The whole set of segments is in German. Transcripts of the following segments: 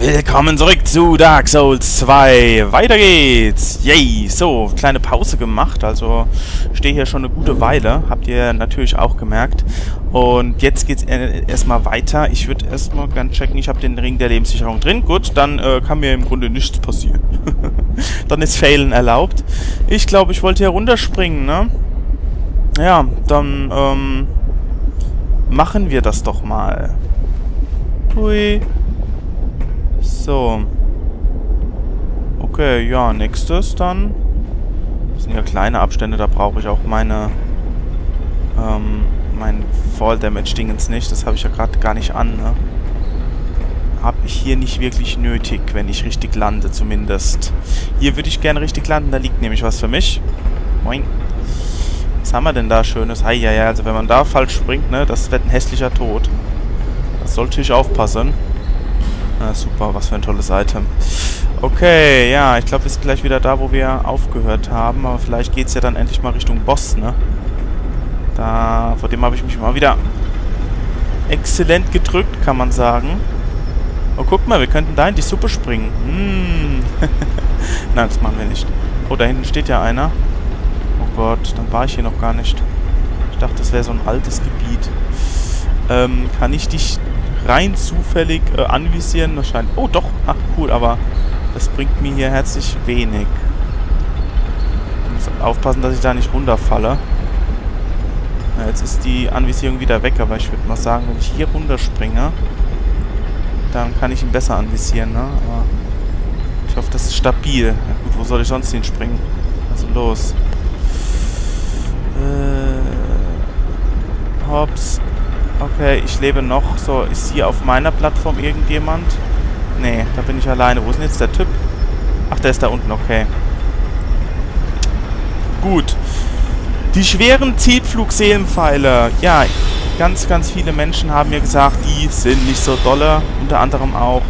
Willkommen zurück zu Dark Souls 2. Weiter geht's. Yay. So, kleine Pause gemacht. Also stehe hier schon eine gute Weile. Habt ihr natürlich auch gemerkt. Und jetzt geht's erstmal weiter. Ich würde erstmal ganz checken. Ich habe den Ring der Lebenssicherung drin. Gut, dann äh, kann mir im Grunde nichts passieren. dann ist Failen erlaubt. Ich glaube, ich wollte hier runterspringen, ne? Ja, dann ähm, machen wir das doch mal. Hui. So. Okay, ja, nächstes dann. Das sind ja kleine Abstände, da brauche ich auch meine, ähm, mein Fall Damage Dingens nicht. Das habe ich ja gerade gar nicht an, ne? Habe ich hier nicht wirklich nötig, wenn ich richtig lande zumindest. Hier würde ich gerne richtig landen, da liegt nämlich was für mich. Moin. Was haben wir denn da Schönes? Hei, ja, ja, also wenn man da falsch springt, ne, das wird ein hässlicher Tod. Das sollte ich aufpassen. Ah, super, was für ein tolles Item. Okay, ja, ich glaube, wir sind gleich wieder da, wo wir aufgehört haben. Aber vielleicht geht es ja dann endlich mal Richtung Boss, ne? Da, vor dem habe ich mich mal wieder exzellent gedrückt, kann man sagen. Oh, guck mal, wir könnten da in die Suppe springen. Hm. Nein, das machen wir nicht. Oh, da hinten steht ja einer. Oh Gott, dann war ich hier noch gar nicht. Ich dachte, das wäre so ein altes Gebiet. Ähm, kann ich dich rein zufällig äh, anvisieren. Wahrscheinlich. Oh doch, ach cool, aber das bringt mir hier herzlich wenig. Ich muss aufpassen, dass ich da nicht runterfalle. Ja, jetzt ist die Anvisierung wieder weg, aber ich würde mal sagen, wenn ich hier runterspringe, dann kann ich ihn besser anvisieren, ne? Aber ich hoffe, das ist stabil. Ja, gut, wo soll ich sonst hinspringen? Also los. Äh, hops. Okay, ich lebe noch. So, ist hier auf meiner Plattform irgendjemand? Nee, da bin ich alleine. Wo ist denn jetzt der Typ? Ach, der ist da unten, okay. Gut. Die schweren Zielflugseelenpfeile. Ja, ganz, ganz viele Menschen haben mir gesagt, die sind nicht so dolle. Unter anderem auch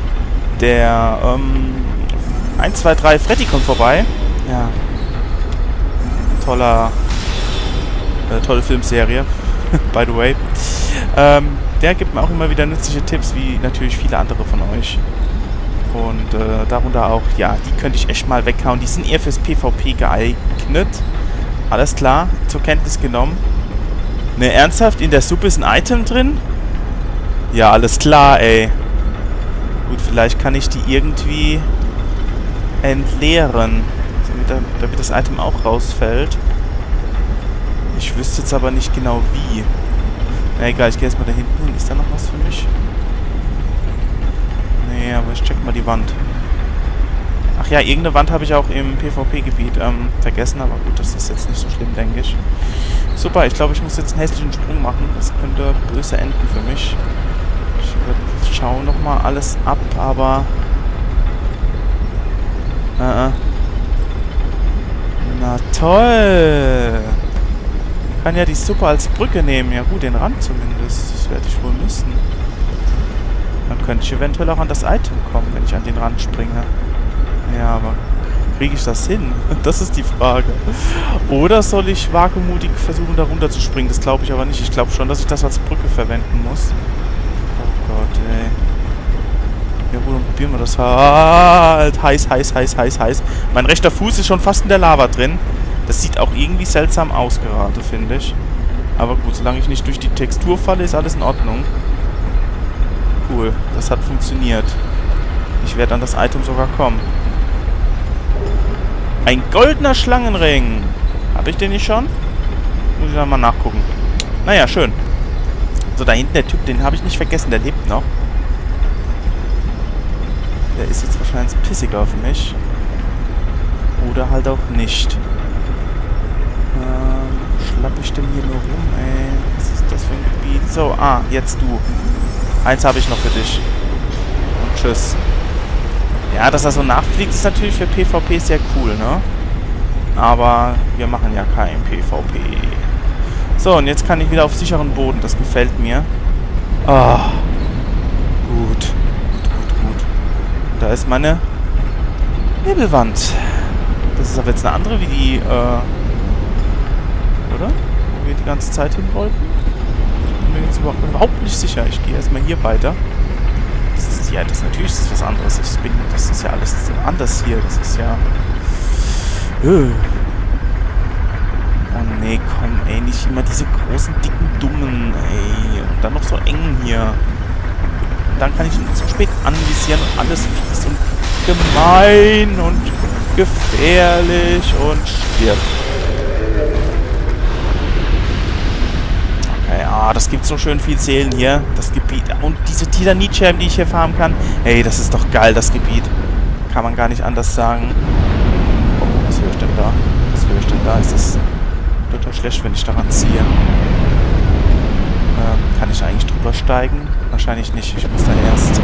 der, ähm, 1, 2, 3, Freddy kommt vorbei. Ja. Toller, äh, tolle Filmserie. By the way. Ähm, der gibt mir auch immer wieder nützliche Tipps, wie natürlich viele andere von euch. Und äh, darunter auch, ja, die könnte ich echt mal weghauen. Die sind eher fürs PvP geeignet. Alles klar, zur Kenntnis genommen. Ne, ernsthaft? In der Suppe ist ein Item drin? Ja, alles klar, ey. Gut, vielleicht kann ich die irgendwie entleeren. Damit, damit das Item auch rausfällt. Ich wüsste jetzt aber nicht genau wie. Na egal, ich gehe erstmal da hinten hin. Ist da noch was für mich? Nee, aber ich check mal die Wand. Ach ja, irgendeine Wand habe ich auch im PvP-Gebiet ähm, vergessen, aber gut, das ist jetzt nicht so schlimm, denke ich. Super, ich glaube, ich muss jetzt einen hässlichen Sprung machen. Das könnte böse enden für mich. Ich schaue nochmal alles ab, aber... Äh, äh. Na toll! Kann ja die Suppe als Brücke nehmen. Ja gut, den Rand zumindest. Das werde ich wohl müssen. Dann könnte ich eventuell auch an das Item kommen, wenn ich an den Rand springe. Ja, aber kriege ich das hin? Das ist die Frage. Oder soll ich wagemutig versuchen, da runter zu springen? Das glaube ich aber nicht. Ich glaube schon, dass ich das als Brücke verwenden muss. Oh Gott, ey. Ja gut, dann probieren wir das halt. Heiß, heiß, heiß, heiß, heiß. Mein rechter Fuß ist schon fast in der Lava drin. Das sieht auch irgendwie seltsam aus gerade, finde ich. Aber gut, solange ich nicht durch die Textur falle, ist alles in Ordnung. Cool, das hat funktioniert. Ich werde an das Item sogar kommen. Ein goldener Schlangenring. Habe ich den nicht schon? Muss ich dann mal nachgucken. Naja, schön. So, da hinten der Typ, den habe ich nicht vergessen. Der lebt noch. Der ist jetzt wahrscheinlich pissiger für mich. Oder halt auch nicht schlapp ich denn hier nur rum, ey? Was ist das für ein Gebiet? So, ah, jetzt du. Eins habe ich noch für dich. Und tschüss. Ja, dass er so nachfliegt, ist natürlich für PvP sehr cool, ne? Aber wir machen ja kein PvP. So, und jetzt kann ich wieder auf sicheren Boden. Das gefällt mir. Ah. Gut. Gut, gut, gut. Da ist meine Nebelwand. Das ist aber jetzt eine andere wie die, äh oder? Wo wir die ganze Zeit hin wollten. Ich bin mir jetzt überhaupt nicht sicher. Ich gehe erstmal hier weiter. Das ist Ja, das natürlich ist was anderes. Ich bin, das ist ja alles anders hier. Das ist ja... Äh. Oh nee, komm, ey, nicht immer diese großen, dicken Dummen, ey. Und dann noch so eng hier. Und dann kann ich ihn so spät anvisieren und alles fies und gemein und gefährlich und stirbt. Okay, ah, das gibt so schön viel Seelen hier. Das Gebiet. Und diese Titanitscherben, die ich hier farmen kann. Hey, das ist doch geil, das Gebiet. Kann man gar nicht anders sagen. Oh, was höre ich denn da? Was höre ich denn da? Ist das total schlecht, wenn ich daran ziehe. Ähm, kann ich eigentlich drüber steigen? Wahrscheinlich nicht. Ich muss da erst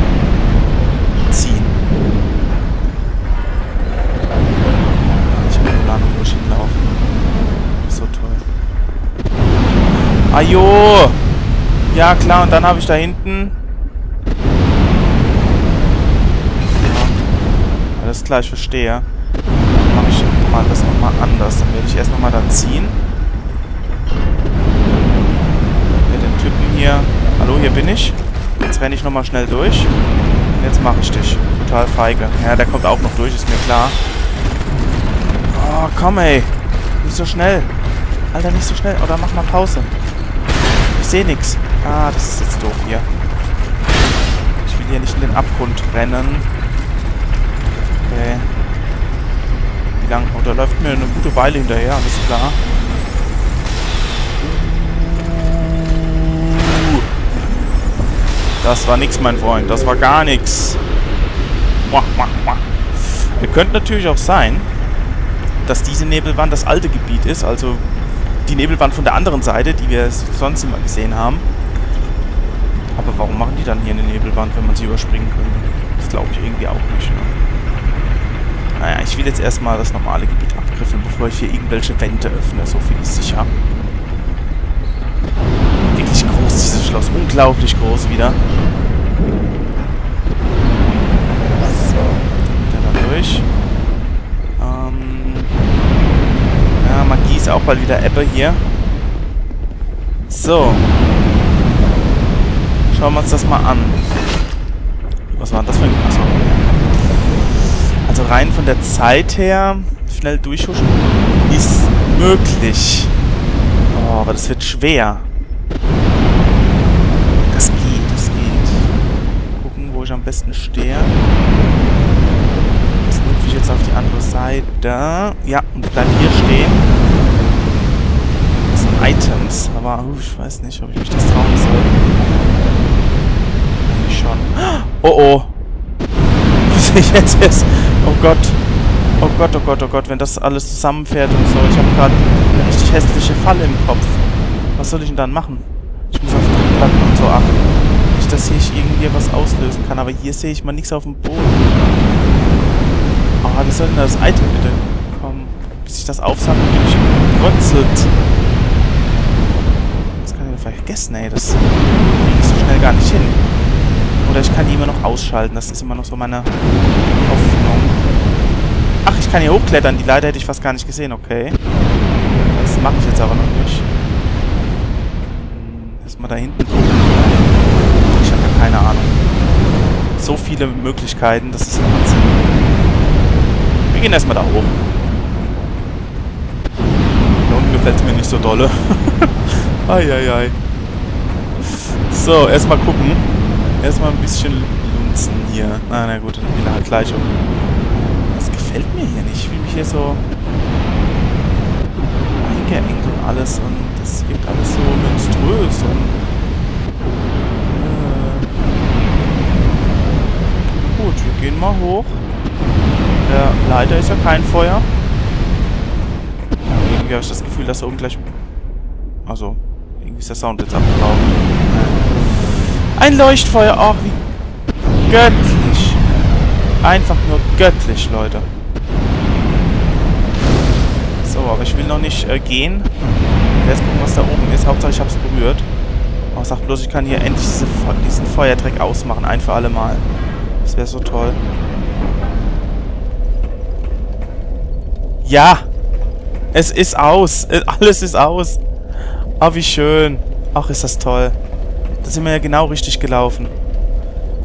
Ajo! Ja, klar, und dann habe ich da hinten... Alles klar, ich verstehe. Dann mache ich mal das nochmal anders. Dann werde ich erst nochmal da ziehen. den Typen hier... Hallo, hier bin ich. Jetzt renne ich nochmal schnell durch. Und jetzt mache ich dich. Total feige. Ja, der kommt auch noch durch, ist mir klar. Oh, komm ey. Nicht so schnell. Alter, nicht so schnell. Oder mach mal Pause. Sehe nichts. Ah, das ist jetzt doof hier. Ich will hier nicht in den Abgrund rennen. Okay. Wie lang? Oh, da läuft mir eine gute Weile hinterher, alles klar. Das war nix, mein Freund. Das war gar nichts. Wir könnte natürlich auch sein, dass diese Nebelwand das alte Gebiet ist, also die Nebelwand von der anderen Seite, die wir sonst immer gesehen haben. Aber warum machen die dann hier eine Nebelwand, wenn man sie überspringen könnte? Das glaube ich irgendwie auch nicht. Ne? Naja, ich will jetzt erstmal das normale Gebiet abgriffeln, bevor ich hier irgendwelche Wände öffne. So viel ist sicher. Wirklich groß, dieses Schloss. Unglaublich groß wieder. So, wieder da durch. Magie ist auch bald wieder Ebbe hier. So. Schauen wir uns das mal an. Was war das für ein... Achso. Also rein von der Zeit her, schnell durchhuschen, ist möglich. Oh, aber das wird schwer. Das geht, das geht. Gucken, wo ich am besten stehe. Das hüpfe ich jetzt auf die andere Seite. Ja, und bleib hier stehen. Items. Aber uh, ich weiß nicht, ob ich mich das trauen soll. Eigentlich schon. Oh oh. Was ich jetzt erst... Oh Gott. Oh Gott, oh Gott, oh Gott, wenn das alles zusammenfährt und so. Ich habe gerade eine richtig hässliche Falle im Kopf. Was soll ich denn dann machen? Ich muss auf den Platten und so achten. Nicht, dass hier ich irgendwie was auslösen kann, aber hier sehe ich mal nichts auf dem Boden. Oh, wie soll denn das Item bitte kommen? Bis ich das aufsammle, bin ich gerötzelt vergessen, ey. Das ich so schnell gar nicht hin. Oder ich kann die immer noch ausschalten. Das ist immer noch so meine Hoffnung. Ach, ich kann hier hochklettern. Die Leiter hätte ich fast gar nicht gesehen. Okay. Das mache ich jetzt aber noch nicht. Hm, erstmal da hinten gucken. Ich habe ja keine Ahnung. So viele Möglichkeiten. Das ist Wahnsinn. Wir gehen erstmal da hoch. Da unten gefällt es mir nicht so dolle. Eieiei. So, erstmal gucken. Erstmal ein bisschen lunzen hier. Na, na gut, dann bin ich halt gleich um. Das gefällt mir hier nicht. Ich fühle mich hier so eingeengt und alles und das wirkt alles so monströs und äh, Gut, wir gehen mal hoch. Der Leiter ist ja kein Feuer. Irgendwie habe ich das Gefühl, dass er oben gleich... Also, irgendwie ist der Sound jetzt abgebaut. Ein Leuchtfeuer. Oh, wie göttlich. Einfach nur göttlich, Leute. So, aber ich will noch nicht äh, gehen. Erst gucken, was da oben ist. Hauptsache, ich habe es berührt. Oh, sag bloß, ich kann hier endlich diese, diesen Feuerdreck ausmachen. Ein für alle Mal. Das wäre so toll. Ja! Es ist aus. Alles ist aus. Ah, wie schön. Ach, ist das toll. Da sind wir ja genau richtig gelaufen.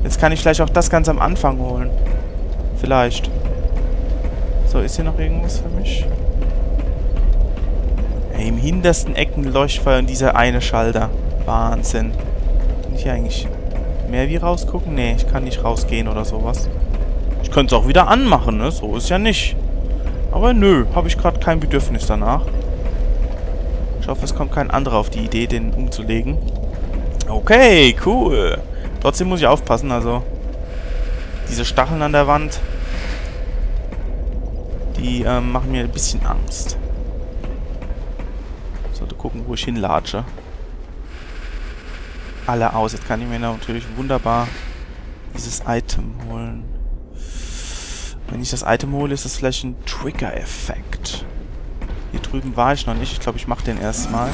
Jetzt kann ich vielleicht auch das ganz am Anfang holen. Vielleicht. So, ist hier noch irgendwas für mich? Ey, im hintersten Ecken Leuchtfeuer und dieser eine Schalter. Wahnsinn. Kann ich hier eigentlich mehr wie rausgucken? Nee, ich kann nicht rausgehen oder sowas. Ich könnte es auch wieder anmachen, ne? So ist ja nicht. Aber nö, habe ich gerade kein Bedürfnis danach. Hoffe, es kommt kein anderer auf die Idee, den umzulegen. Okay, cool. Trotzdem muss ich aufpassen, also... Diese Stacheln an der Wand... Die ähm, machen mir ein bisschen Angst. Sollte gucken, wo ich hinlatsche. Alle aus. Jetzt kann ich mir natürlich wunderbar dieses Item holen. Wenn ich das Item hole, ist das vielleicht ein Trigger-Effekt. Hier drüben war ich noch nicht. Ich glaube, ich mache den erstmal.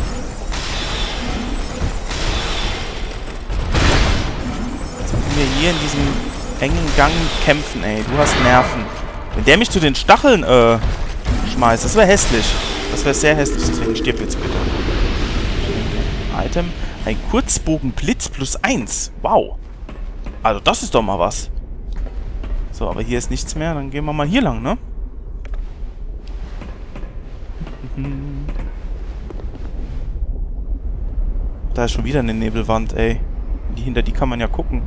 Jetzt müssen wir hier in diesem engen Gang kämpfen, ey. Du hast Nerven. Wenn der mich zu den Stacheln, äh, schmeißt, das wäre hässlich. Das wäre sehr hässlich, deswegen stirb jetzt bitte. Item. Ein Kurzbogen Blitz plus 1. Wow. Also das ist doch mal was. So, aber hier ist nichts mehr. Dann gehen wir mal hier lang, ne? Da ist schon wieder eine Nebelwand, ey. Die, hinter die kann man ja gucken.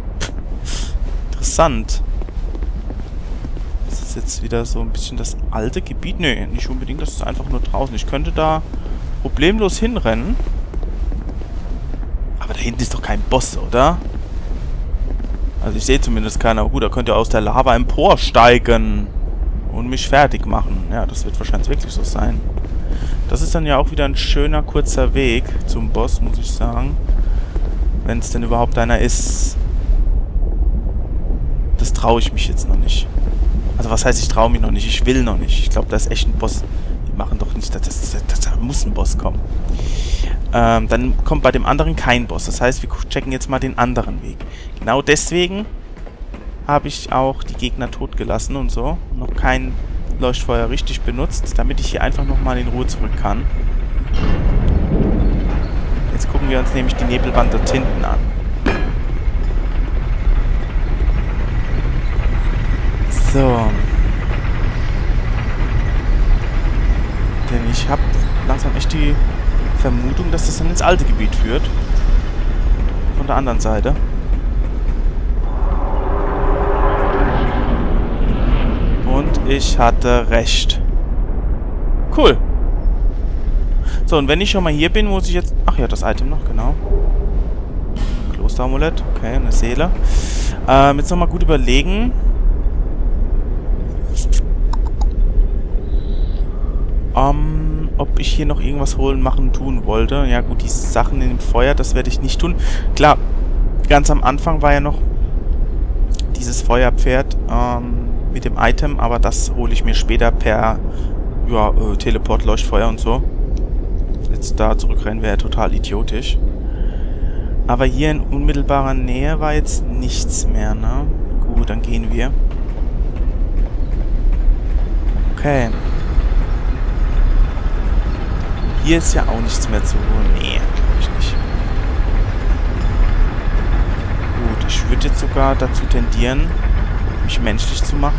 Interessant. Das ist jetzt wieder so ein bisschen das alte Gebiet. Nee, nicht unbedingt. Das ist einfach nur draußen. Ich könnte da problemlos hinrennen. Aber da hinten ist doch kein Boss, oder? Also ich sehe zumindest keiner. Gut, da könnt ihr aus der Lava emporsteigen und mich fertig machen. Ja, das wird wahrscheinlich wirklich so sein. Das ist dann ja auch wieder ein schöner, kurzer Weg zum Boss, muss ich sagen. Wenn es denn überhaupt einer ist. Das traue ich mich jetzt noch nicht. Also was heißt, ich traue mich noch nicht? Ich will noch nicht. Ich glaube, da ist echt ein Boss. Die machen doch nicht... Da muss ein Boss kommen. Ähm, dann kommt bei dem anderen kein Boss. Das heißt, wir checken jetzt mal den anderen Weg. Genau deswegen habe ich auch die Gegner totgelassen und so. Noch kein Leuchtfeuer richtig benutzt, damit ich hier einfach nochmal in Ruhe zurück kann. Jetzt gucken wir uns nämlich die Nebelwand dort hinten an. So. Denn ich habe langsam echt die Vermutung, dass das dann ins alte Gebiet führt. Von der anderen Seite. Und ich hatte recht. Cool. So, und wenn ich schon mal hier bin, muss ich jetzt... Ach ja, das Item noch, genau. Klosteramulett. Okay, eine Seele. Ähm, jetzt nochmal gut überlegen. Ähm ob ich hier noch irgendwas holen, machen, tun wollte. Ja gut, die Sachen in dem Feuer, das werde ich nicht tun. Klar, ganz am Anfang war ja noch dieses Feuerpferd ähm, mit dem Item, aber das hole ich mir später per ja, äh, Teleport, Leuchtfeuer und so. Jetzt da zurückrennen wäre ja total idiotisch. Aber hier in unmittelbarer Nähe war jetzt nichts mehr, ne? Gut, dann gehen wir. Okay. Hier ist ja auch nichts mehr zu holen. Nee, ich nicht. Gut, ich würde jetzt sogar dazu tendieren, mich menschlich zu machen.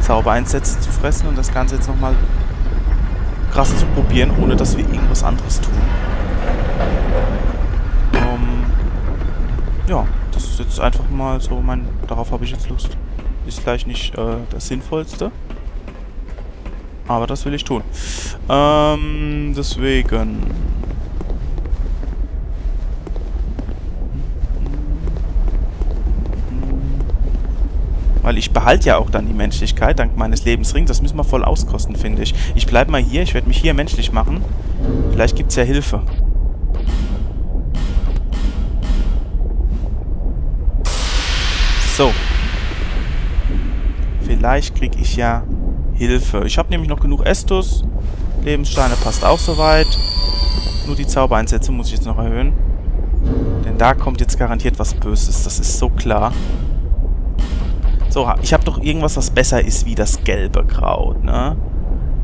Zaubereinsätze zu fressen und das Ganze jetzt nochmal krass zu probieren, ohne dass wir irgendwas anderes tun. Ähm, ja, das ist jetzt einfach mal so mein... Darauf habe ich jetzt Lust. Ist gleich nicht äh, das Sinnvollste. Aber das will ich tun. Ähm, deswegen... Weil ich behalte ja auch dann die Menschlichkeit dank meines Lebensrings. Das müssen wir voll auskosten, finde ich. Ich bleibe mal hier. Ich werde mich hier menschlich machen. Vielleicht gibt es ja Hilfe. So. Vielleicht kriege ich ja Hilfe. Ich habe nämlich noch genug Estus. Lebenssteine passt auch soweit. Nur die Zaubereinsätze muss ich jetzt noch erhöhen. Denn da kommt jetzt garantiert was Böses. Das ist so klar. So, ich habe doch irgendwas, was besser ist wie das gelbe Kraut, ne?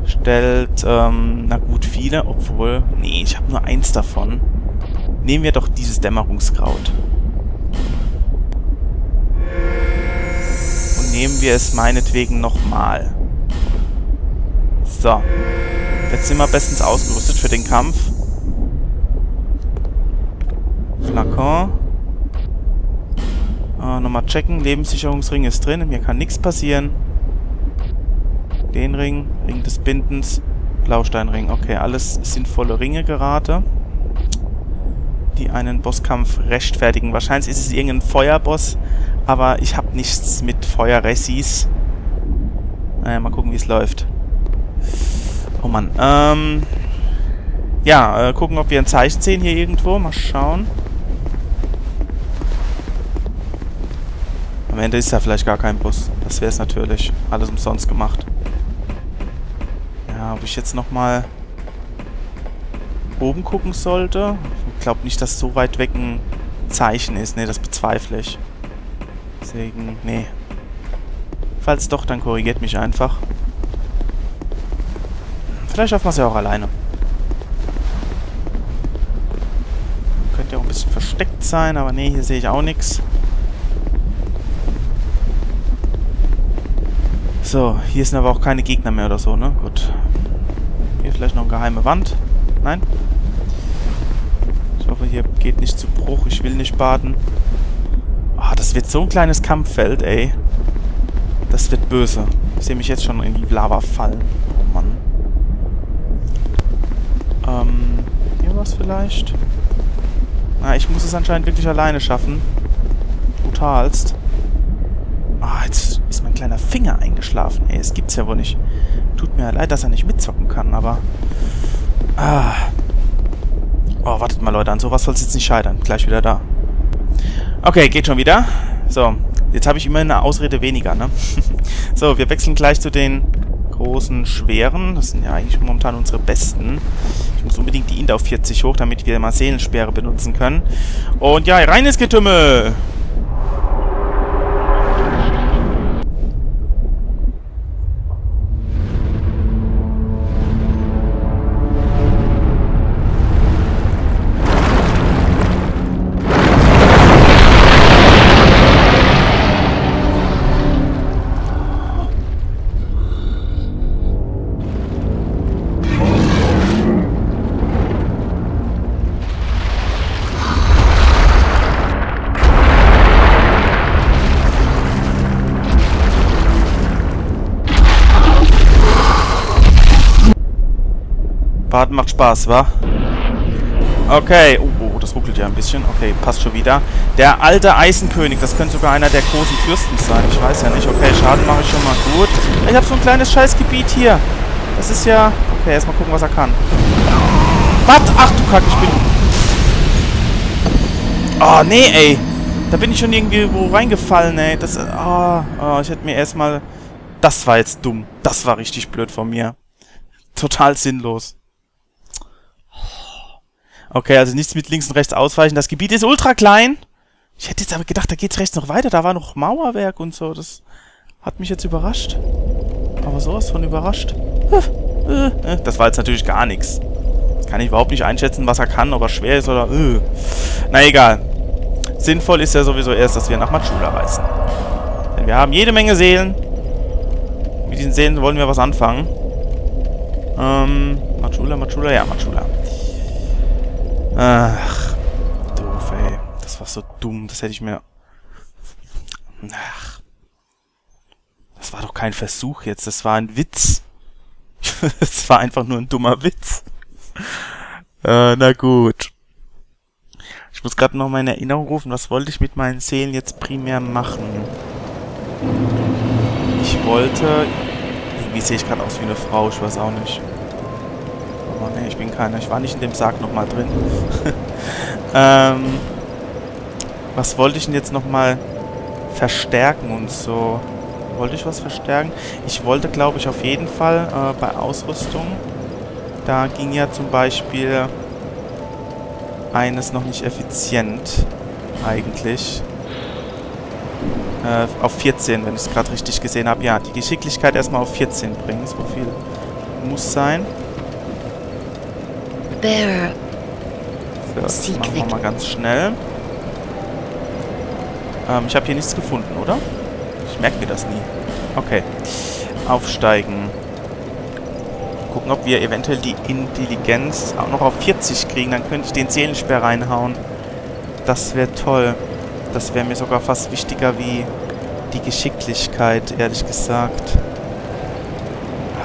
Stellt, ähm, na gut, viele, obwohl... Nee, ich habe nur eins davon. Nehmen wir doch dieses Dämmerungskraut. nehmen wir es meinetwegen nochmal. So. Jetzt sind wir bestens ausgerüstet für den Kampf. Flakon. Äh, Nochmal checken. Lebenssicherungsring ist drin. Mir kann nichts passieren. Den Ring. Ring des Bindens. Blausteinring. Okay, alles sinnvolle Ringe gerade. Die einen Bosskampf rechtfertigen. Wahrscheinlich ist es irgendein Feuerboss. Aber ich habe nichts mit Feuerressis. Naja, mal gucken, wie es läuft. Oh Mann. Ähm... Ja, äh, gucken, ob wir ein Zeichen sehen hier irgendwo. Mal schauen. Am Ende ist ja vielleicht gar kein Bus. Das wäre es natürlich. Alles umsonst gemacht. Ja, ob ich jetzt nochmal oben gucken sollte? Ich glaube nicht, dass so weit weg ein Zeichen ist. Ne, das bezweifle ich. Deswegen, nee. Falls doch, dann korrigiert mich einfach. Vielleicht schaffen wir es ja auch alleine. Könnte ja auch ein bisschen versteckt sein, aber nee, hier sehe ich auch nichts. So, hier sind aber auch keine Gegner mehr oder so, ne? Gut. Hier vielleicht noch eine geheime Wand. Nein? Ich hoffe, hier geht nicht zu Bruch. Ich will nicht baden. Ah, oh, das wird so ein kleines Kampffeld, ey. Das wird böse. Ich sehe mich jetzt schon in die Lava fallen. Oh Mann. Ähm, hier was vielleicht? Na, ich muss es anscheinend wirklich alleine schaffen. Brutalst. Ah, jetzt mein kleiner Finger eingeschlafen. Ey, es gibt's ja wohl nicht. Tut mir leid, dass er nicht mitzocken kann, aber... Ah. Oh, wartet mal, Leute. An sowas soll es jetzt nicht scheitern. Gleich wieder da. Okay, geht schon wieder. So, jetzt habe ich immer eine Ausrede weniger, ne? so, wir wechseln gleich zu den großen, schweren. Das sind ja eigentlich momentan unsere besten. Ich muss unbedingt die Int auf 40 hoch, damit wir mal Seelensperre benutzen können. Und ja, reines Getümmel! Baden macht Spaß, wa? Okay. Oh, oh, das ruckelt ja ein bisschen. Okay, passt schon wieder. Der alte Eisenkönig. Das könnte sogar einer der großen Fürsten sein. Ich weiß ja nicht. Okay, Schaden mache ich schon mal gut. Ich habe so ein kleines Scheißgebiet hier. Das ist ja... Okay, erstmal gucken, was er kann. Was? Ach du Kack, ich bin... Oh, nee, ey. Da bin ich schon irgendwie wo reingefallen, ey. Das... Oh, oh ich hätte mir erstmal... Das war jetzt dumm. Das war richtig blöd von mir. Total sinnlos. Okay, also nichts mit links und rechts ausweichen. Das Gebiet ist ultra klein. Ich hätte jetzt aber gedacht, da geht's rechts noch weiter. Da war noch Mauerwerk und so. Das hat mich jetzt überrascht. Aber sowas von überrascht. Das war jetzt natürlich gar nichts. Kann ich überhaupt nicht einschätzen, was er kann, ob er schwer ist oder... Äh. Na egal. Sinnvoll ist ja sowieso erst, dass wir nach Machula reisen. Denn wir haben jede Menge Seelen. Mit diesen Seelen wollen wir was anfangen. Ähm, Machula, Machula, ja, Machula. Ach, doof, ey. Das war so dumm. Das hätte ich mir... Ach. Das war doch kein Versuch jetzt. Das war ein Witz. das war einfach nur ein dummer Witz. Äh, na gut. Ich muss gerade noch mal in Erinnerung rufen, was wollte ich mit meinen Seelen jetzt primär machen? Ich wollte... Irgendwie sehe ich gerade aus wie eine Frau, ich weiß auch nicht. Oh ne, ich bin keiner. Ich war nicht in dem Sarg nochmal drin. ähm, was wollte ich denn jetzt nochmal verstärken und so? Wollte ich was verstärken? Ich wollte, glaube ich, auf jeden Fall äh, bei Ausrüstung. Da ging ja zum Beispiel eines noch nicht effizient. Eigentlich. Äh, auf 14, wenn ich es gerade richtig gesehen habe. Ja, die Geschicklichkeit erstmal auf 14 bringen. So viel muss sein. Bearer. So, das machen wir mal ganz schnell. Ähm, ich habe hier nichts gefunden, oder? Ich merke mir das nie. Okay. Aufsteigen. Gucken, ob wir eventuell die Intelligenz auch noch auf 40 kriegen. Dann könnte ich den Seelensperr reinhauen. Das wäre toll. Das wäre mir sogar fast wichtiger wie die Geschicklichkeit, ehrlich gesagt.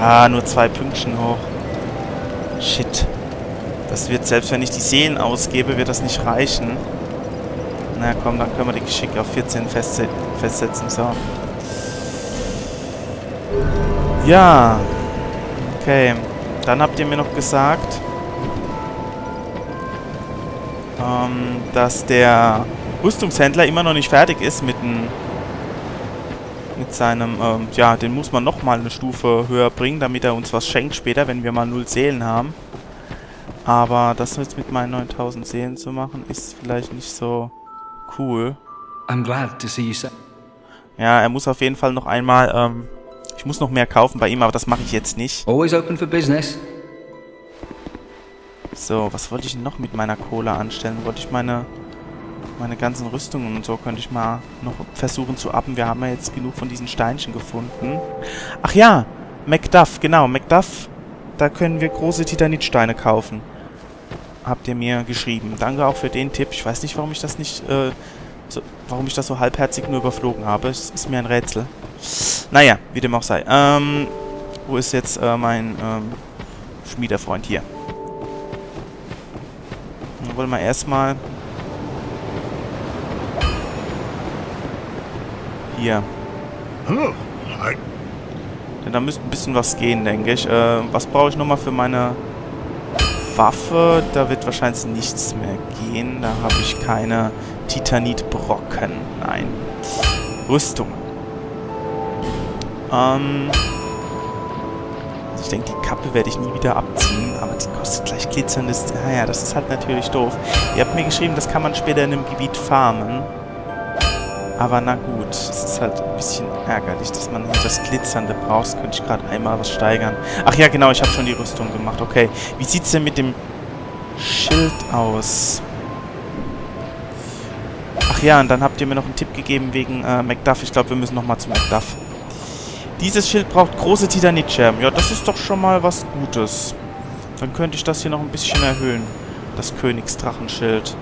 Ah, nur zwei Pünktchen hoch. Shit. Das wird, selbst wenn ich die Seelen ausgebe, wird das nicht reichen. Na komm, dann können wir die Geschick auf 14 festsetzen. So. Ja. Okay. Dann habt ihr mir noch gesagt, ähm, dass der Rüstungshändler immer noch nicht fertig ist mit dem mit seinem, ähm, ja, den muss man nochmal eine Stufe höher bringen, damit er uns was schenkt später, wenn wir mal null Seelen haben. Aber das jetzt mit meinen 9000 Seelen zu machen, ist vielleicht nicht so cool. I'm glad to see you ja, er muss auf jeden Fall noch einmal, ähm, ich muss noch mehr kaufen bei ihm, aber das mache ich jetzt nicht. Always open for business. So, was wollte ich noch mit meiner Kohle anstellen? Wollte ich meine meine ganzen Rüstungen und so könnte ich mal noch versuchen zu appen. Wir haben ja jetzt genug von diesen Steinchen gefunden. Ach ja, Macduff, genau, Macduff. Da können wir große Titanitsteine kaufen. Habt ihr mir geschrieben. Danke auch für den Tipp. Ich weiß nicht, warum ich das nicht, äh, so, warum ich das so halbherzig nur überflogen habe. Es ist mir ein Rätsel. Naja, wie dem auch sei. Ähm, wo ist jetzt äh, mein ähm, Schmiederfreund hier? Dann wollen wir erstmal Hier. Denn da müsste ein bisschen was gehen, denke ich. Äh, was brauche ich nochmal für meine Waffe? Da wird wahrscheinlich nichts mehr gehen. Da habe ich keine Titanitbrocken. Nein. Rüstung. Ähm... Also ich denke, die Kappe werde ich nie wieder abziehen, aber die kostet gleich glitzerndes... Naja, das ist halt natürlich doof. Ihr habt mir geschrieben, das kann man später in einem Gebiet farmen. Aber na gut, es ist halt ein bisschen ärgerlich, dass man das Glitzernde braucht. Könnte ich gerade einmal was steigern. Ach ja, genau, ich habe schon die Rüstung gemacht. Okay, wie sieht es denn mit dem Schild aus? Ach ja, und dann habt ihr mir noch einen Tipp gegeben wegen äh, Macduff. Ich glaube, wir müssen nochmal zu Macduff. Dieses Schild braucht große Titanitscherben. Ja, das ist doch schon mal was Gutes. Dann könnte ich das hier noch ein bisschen erhöhen. Das Königsdrachenschild.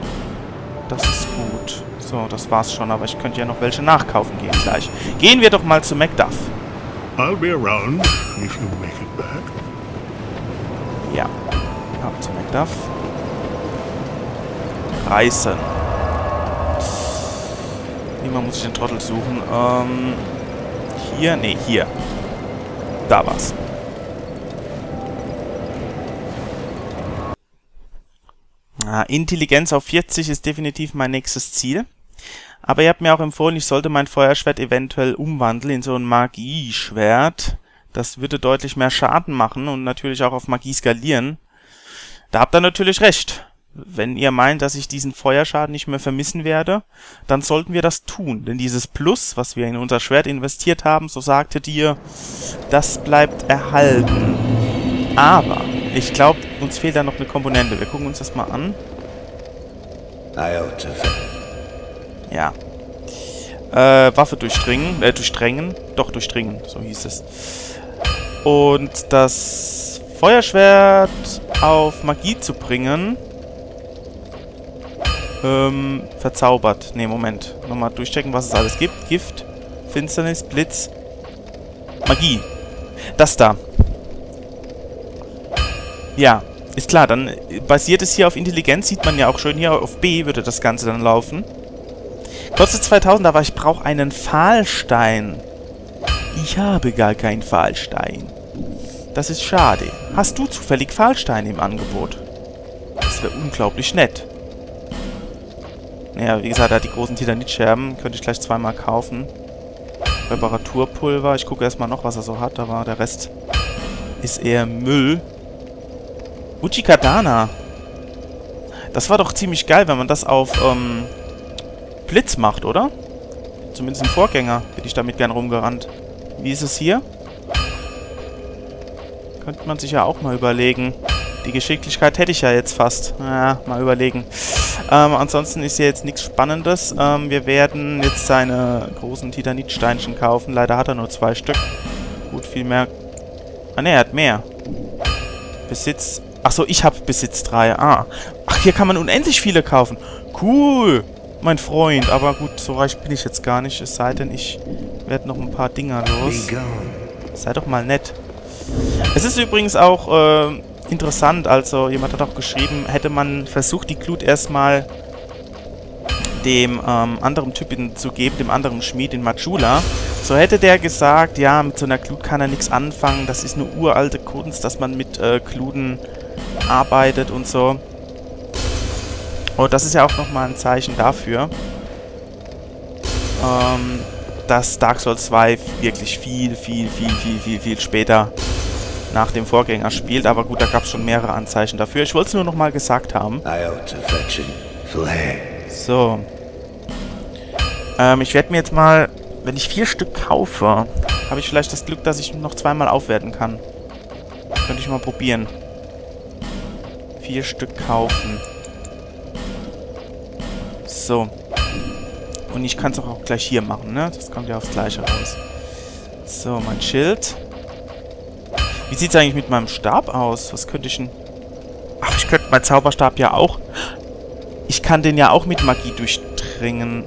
Das ist gut. So, das war's schon, aber ich könnte ja noch welche nachkaufen gehen gleich. Gehen wir doch mal zu Macduff. I'll be around if you make it back. Ja. Ab zu Macduff. Reißen. Niemand muss ich den Trottel suchen. Ähm, hier? Ne, hier. Da war's. Intelligenz auf 40 ist definitiv mein nächstes Ziel. Aber ihr habt mir auch empfohlen, ich sollte mein Feuerschwert eventuell umwandeln in so ein Magieschwert. Das würde deutlich mehr Schaden machen und natürlich auch auf Magie skalieren. Da habt ihr natürlich recht. Wenn ihr meint, dass ich diesen Feuerschaden nicht mehr vermissen werde, dann sollten wir das tun. Denn dieses Plus, was wir in unser Schwert investiert haben, so sagte dir, das bleibt erhalten. Aber ich glaube, uns fehlt da noch eine Komponente. Wir gucken uns das mal an. Ja. Äh, Waffe durchdringen. Äh, durchdrängen. Doch, durchdringen. So hieß es. Und das Feuerschwert auf Magie zu bringen. Ähm, verzaubert. Ne, Moment. Nochmal durchchecken, was es alles gibt. Gift, Finsternis, Blitz, Magie. Das da. Ja, ist klar. Dann basiert es hier auf Intelligenz. Sieht man ja auch schön hier. Auf B würde das Ganze dann laufen. Kostet 2000, aber ich brauche einen Pfahlstein. Ich habe gar keinen Pfahlstein. Das ist schade. Hast du zufällig Pfahlsteine im Angebot? Das wäre unglaublich nett. Naja, wie gesagt, hat die großen Titanitscherben. Könnte ich gleich zweimal kaufen. Reparaturpulver. Ich gucke erstmal noch, was er so hat. Aber der Rest ist eher Müll. Uchikadana. Das war doch ziemlich geil, wenn man das auf, ähm, Blitz macht, oder? Zumindest im Vorgänger hätte ich damit gern rumgerannt. Wie ist es hier? Könnte man sich ja auch mal überlegen. Die Geschicklichkeit hätte ich ja jetzt fast. Ja, mal überlegen. Ähm, ansonsten ist hier jetzt nichts Spannendes. Ähm, wir werden jetzt seine großen Titanitsteinchen kaufen. Leider hat er nur zwei Stück. Gut, viel mehr... Ah ne, er hat mehr. Besitz... Achso, ich habe Besitz 3. Ah. Ach, hier kann man unendlich viele kaufen. Cool, mein Freund. Aber gut, so reich bin ich jetzt gar nicht. Es sei denn, ich werde noch ein paar Dinger los. Sei doch mal nett. Es ist übrigens auch äh, interessant, also jemand hat auch geschrieben, hätte man versucht, die Glut erstmal dem ähm, anderen Typen zu geben, dem anderen Schmied in Majula, so hätte der gesagt, ja, mit so einer Glut kann er nichts anfangen, das ist eine uralte Kunst, dass man mit äh, Gluten arbeitet und so. Und das ist ja auch nochmal ein Zeichen dafür, ähm, dass Dark Souls 2 wirklich viel, viel, viel, viel, viel, viel später nach dem Vorgänger spielt. Aber gut, da gab es schon mehrere Anzeichen dafür. Ich wollte es nur nochmal gesagt haben. So. Ähm, ich werde mir jetzt mal, wenn ich vier Stück kaufe, habe ich vielleicht das Glück, dass ich noch zweimal aufwerten kann. Könnte ich mal probieren. Vier Stück kaufen. So. Und ich kann es auch gleich hier machen, ne? Das kommt ja aufs Gleiche raus. So, mein Schild. Wie sieht es eigentlich mit meinem Stab aus? Was könnte ich denn... Ach, ich könnte meinen Zauberstab ja auch... Ich kann den ja auch mit Magie durchdringen.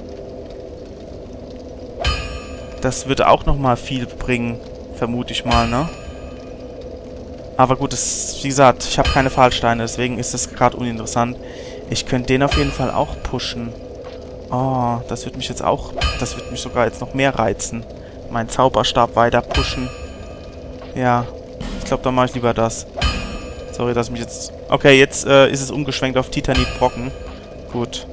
Das würde auch nochmal viel bringen, vermute ich mal, ne? Aber gut, das, wie gesagt, ich habe keine Fallsteine, deswegen ist das gerade uninteressant. Ich könnte den auf jeden Fall auch pushen. Oh, das wird mich jetzt auch... Das wird mich sogar jetzt noch mehr reizen. Mein Zauberstab weiter pushen. Ja, ich glaube, dann mache ich lieber das. Sorry, dass mich jetzt... Okay, jetzt äh, ist es umgeschwenkt auf Titanit-Brocken. Gut.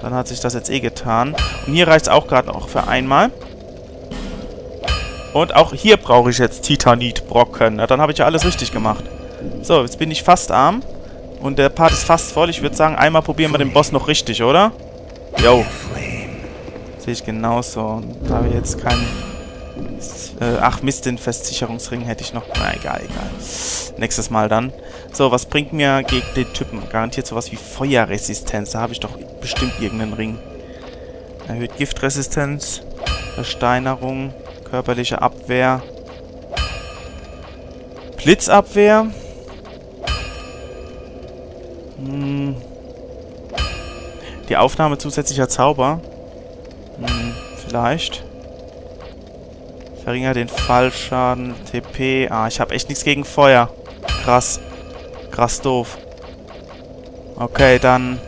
Dann hat sich das jetzt eh getan. Und hier reicht es auch gerade noch für einmal. Und auch hier brauche ich jetzt Titanit-Brocken. Na, dann habe ich ja alles richtig gemacht. So, jetzt bin ich fast arm. Und der Part ist fast voll. Ich würde sagen, einmal probieren wir den Boss noch richtig, oder? Jo. Sehe ich genauso. Da wir jetzt keinen... Äh, ach Mist, den Festsicherungsring hätte ich noch... Na, egal, egal. Nächstes Mal dann. So, was bringt mir gegen den Typen? Garantiert sowas wie Feuerresistenz. Da habe ich doch bestimmt irgendeinen Ring. Erhöht Giftresistenz. Versteinerung. Körperliche Abwehr. Blitzabwehr. Hm. Die Aufnahme zusätzlicher Zauber. Hm, vielleicht. Verringert den Fallschaden. TP. Ah, ich habe echt nichts gegen Feuer. Krass. Krass doof. Okay, dann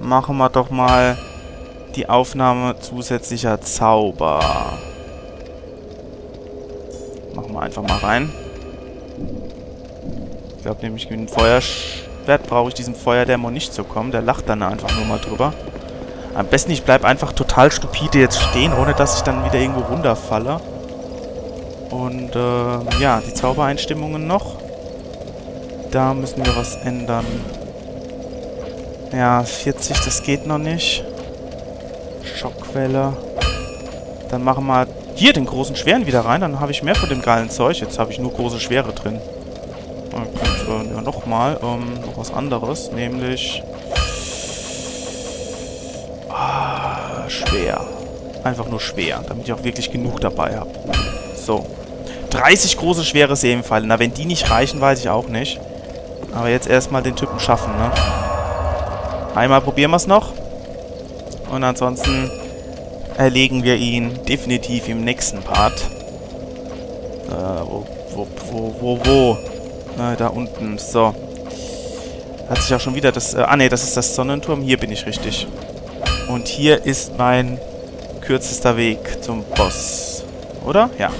machen wir doch mal die Aufnahme zusätzlicher Zauber. Machen wir einfach mal rein. Ich glaube nämlich, mit dem Feuerschwert brauche ich diesem Feuerdämon nicht zu kommen. Der lacht dann einfach nur mal drüber. Am besten, ich bleibe einfach total stupide jetzt stehen, ohne dass ich dann wieder irgendwo runterfalle. Und, äh, ja, die Zaubereinstimmungen noch. Da müssen wir was ändern. Ja, 40, das geht noch nicht. Schockwelle. Dann machen wir hier den großen Schweren wieder rein. Dann habe ich mehr von dem geilen Zeug. Jetzt habe ich nur große Schwere drin. Äh, ja, nochmal. Ähm, noch was anderes. Nämlich... Ah, schwer. Einfach nur schwer. Damit ich auch wirklich genug dabei habe. So. 30 große, schwere Seelenpfeile. Na, wenn die nicht reichen, weiß ich auch nicht. Aber jetzt erstmal den Typen schaffen, ne? Einmal probieren wir es noch. Und ansonsten erlegen wir ihn definitiv im nächsten Part. Äh, wo, wo, wo, wo, wo? Äh, da unten. So. Hat sich auch schon wieder das... Äh, ah, ne, das ist das Sonnenturm. Hier bin ich richtig. Und hier ist mein kürzester Weg zum Boss. Oder? Ja.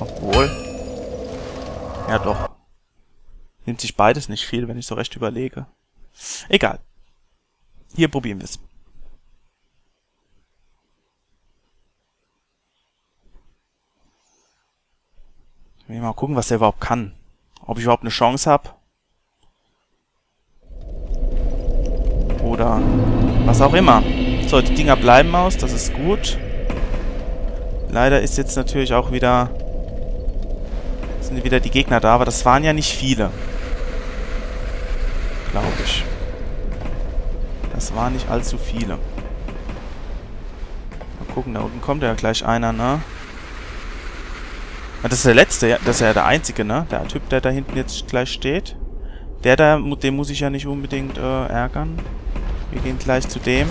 Obwohl. Ja, doch. Nimmt sich beides nicht viel, wenn ich so recht überlege. Egal. Hier probieren wir es. Mal gucken, was der überhaupt kann. Ob ich überhaupt eine Chance habe. Oder was auch immer. So, die Dinger bleiben aus, das ist gut. Leider ist jetzt natürlich auch wieder... Sind wieder die Gegner da, aber das waren ja nicht viele. Glaube ich. Das waren nicht allzu viele. Mal gucken, da unten kommt ja gleich einer, ne? Das ist der letzte, das ist ja der einzige, ne? Der Typ, der da hinten jetzt gleich steht. Der da, den muss ich ja nicht unbedingt äh, ärgern. Wir gehen gleich zu dem.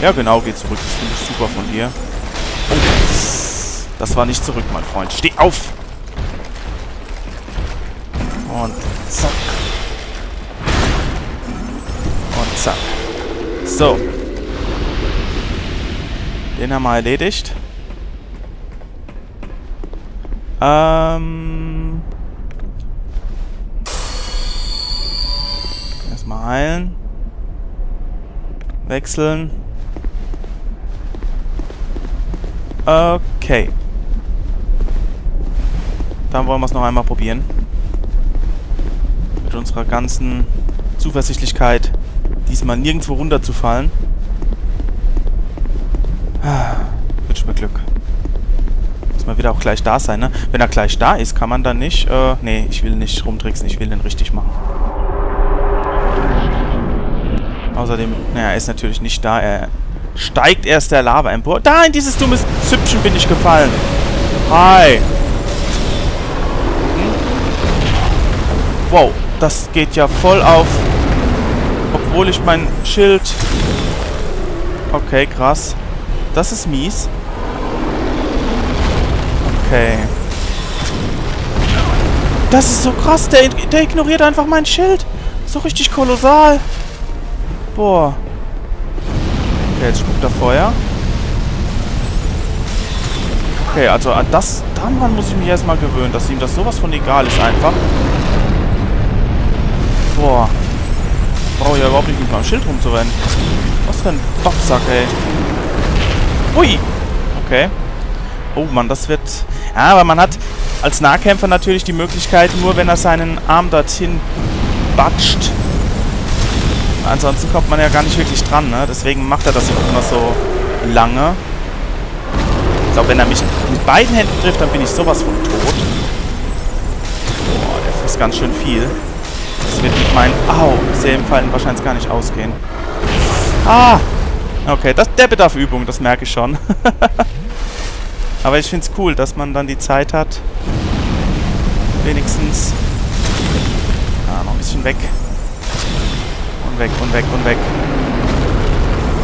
Ja, genau, geh zurück. Das finde ich super von dir. Das war nicht zurück, mein Freund. Steh auf! Und zack. Zack. So. Den haben wir erledigt. Ähm... Erstmal heilen. Wechseln. Okay. Dann wollen wir es noch einmal probieren. Mit unserer ganzen Zuversichtlichkeit, diesmal nirgendwo runterzufallen. Ah, wünsche mir Glück. Muss mal wieder auch gleich da sein, ne? Wenn er gleich da ist, kann man dann nicht... Äh, nee, ich will nicht rumtricksen, ich will den richtig machen. Außerdem, naja, er ist natürlich nicht da. Er steigt erst der Lava empor. Da, in dieses dumme Züppchen bin ich gefallen. Hi. Hm? Wow, das geht ja voll auf. Obwohl ich mein Schild... Okay, krass. Das ist mies. Okay. Das ist so krass. Der, der ignoriert einfach mein Schild. So richtig kolossal. Boah. Okay, jetzt spuckt er Feuer. Okay, also an das, daran muss ich mich erstmal gewöhnen, dass ihm das sowas von egal ist einfach. Boah. Brauche ich ja überhaupt nicht mit meinem Schild rumzurennen. Was für ein Bocksack, ey. Ui. Okay. Oh Mann, das wird... Ja, aber man hat als Nahkämpfer natürlich die Möglichkeit, nur wenn er seinen Arm dorthin batscht, Ansonsten kommt man ja gar nicht wirklich dran, ne? Deswegen macht er das immer so lange. Ich glaube, wenn er mich mit beiden Händen trifft, dann bin ich sowas von tot. Boah, der frisst ganz schön viel. Das wird mit meinen... Au! Seelenfallen wahrscheinlich gar nicht ausgehen. Ah! Okay, das, der bedarf Übung, das merke ich schon. Aber ich finde es cool, dass man dann die Zeit hat. Wenigstens... Ah, noch ein bisschen weg. Und weg, und weg, und weg.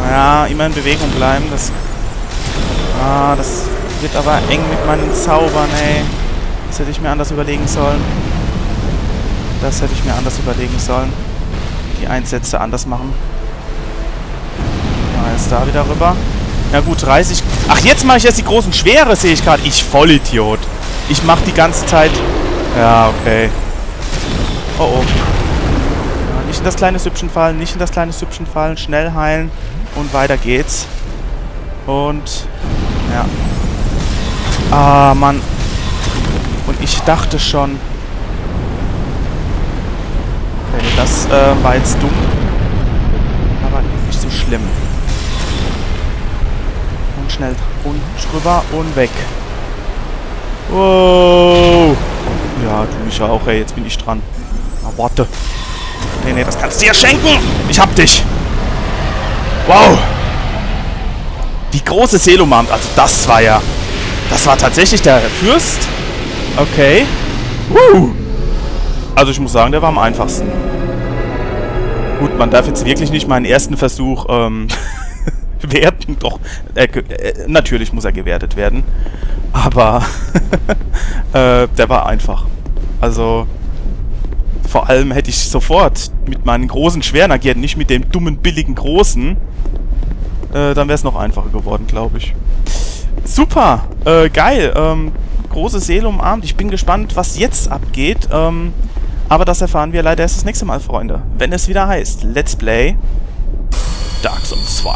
Ja, immer in Bewegung bleiben. Das, ah, das wird aber eng mit meinen Zaubern, ey. Das hätte ich mir anders überlegen sollen. Das hätte ich mir anders überlegen sollen. Die Einsätze anders machen. Mal jetzt da wieder rüber. Ja gut, 30... Ach, jetzt mache ich erst die großen Schwere, sehe ich gerade. Ich Vollidiot. Ich mache die ganze Zeit... Ja, okay. Oh, oh. Nicht in das kleine Süppchen fallen, nicht in das kleine Süppchen fallen. Schnell heilen und weiter geht's. Und, ja. Ah, Mann. Und ich dachte schon... Okay, das äh, war jetzt dumm. Aber nicht so schlimm. Und schnell und drüber und weg. Wow. Ja, du mich auch, ey. Jetzt bin ich dran. Na, warte. Nee, nee, das kannst du dir schenken. Ich hab dich. Wow. Die große Selomant. Also das war ja... Das war tatsächlich der Fürst. Okay. Woo. Also ich muss sagen, der war am einfachsten. Gut, man darf jetzt wirklich nicht meinen ersten Versuch ähm, werten. Doch, äh, äh, natürlich muss er gewertet werden. Aber äh, der war einfach. Also vor allem hätte ich sofort mit meinen großen Schweren agiert, nicht mit dem dummen, billigen Großen. Äh, dann wäre es noch einfacher geworden, glaube ich. Super, äh, geil. Ähm, große Seele umarmt. Ich bin gespannt, was jetzt abgeht. Ähm, aber das erfahren wir leider erst das nächste Mal, Freunde. Wenn es wieder heißt Let's Play Dark Souls 2.